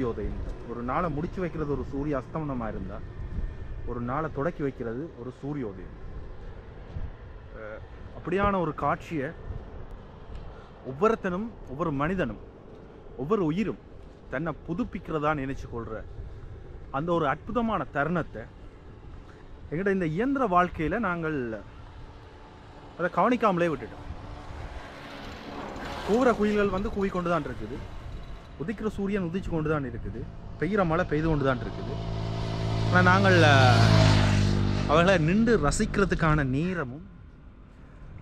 சூரியோதயம் ஒரு நாளை முடிச்சு வைக்கிறது ஒரு சூரிய அஸ்தமனமாக இருந்தால் ஒரு நாளை தொடக்கி வைக்கிறது ஒரு சூரியோதயம். அப்படியான ஒரு காட்சியை ஒவ்வொருத்தனும் ஒவ்வொரு மனிதனும் ஒவ்வொரு உயிரும் தன்னை புதுப்பிக்கிறதா நினைச்சு கொள்ற அந்த ஒரு அற்புதமான தருணத்தை எங்கள்கிட்ட இந்த இயந்திர வாழ்க்கையில் நாங்கள் அதை கவனிக்காமலே விட்டுட்டோம். கூவுற குயில்கள் வந்து கூவி கொண்டு தான் இருக்குது. உதிக்கிற சூரியன் உதிச்சு கொண்டு தான் இருக்குது. பெய்கிற மழை பெய்து கொண்டு தான் இருக்குது. ஆனால் நாங்கள் அஹ், அவர்களை நின்று ரசிக்கிறதுக்கான நேரமும்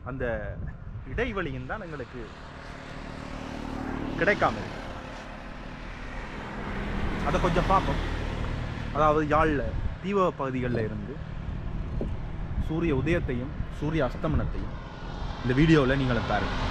அந்த இடைவெளியும் தான் எங்களுக்கு கிடைக்காம இருக்கு. அதை கொஞ்சம் பார்ப்போம். அதாவது யாழில் தீவ பகுதிகளில் இருந்து சூரிய உதயத்தையும் சூரிய அஸ்தமனத்தையும் இந்த வீடியோவில் நீங்கள் பாருங்கள்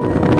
you.